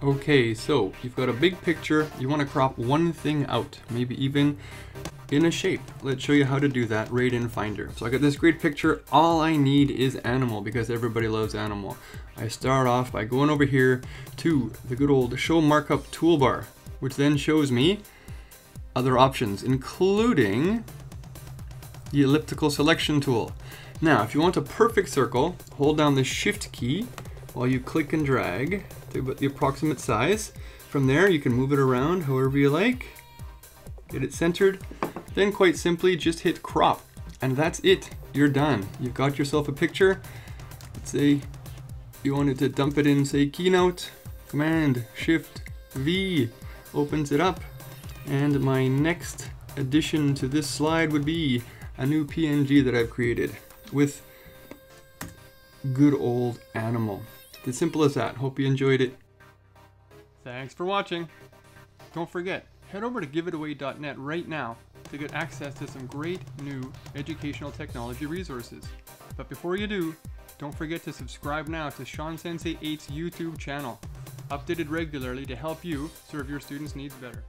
Okay, so you've got a big picture, you want to crop one thing out, maybe even in a shape. Let's show you how to do that right in Finder. So I got this great picture, all I need is animal because everybody loves animal. I start off by going over here to the good old show markup toolbar, which then shows me other options, including the elliptical selection tool. Now, if you want a perfect circle, hold down the shift key while you click and drag to the approximate size. From there, you can move it around however you like, get it centered, then quite simply just hit crop. And that's it, you're done. You've got yourself a picture. Let's say you wanted to dump it in, say, Keynote, Command, Shift, V, opens it up. And my next addition to this slide would be a new PNG that I've created with good old animal. As simple as that. Hope you enjoyed it. Thanks for watching. Don't forget, head over to giveitaway.net right now to get access to some great new educational technology resources. But before you do, don't forget to subscribe now to Sean Sensei 8's YouTube channel, updated regularly to help you serve your students' needs better.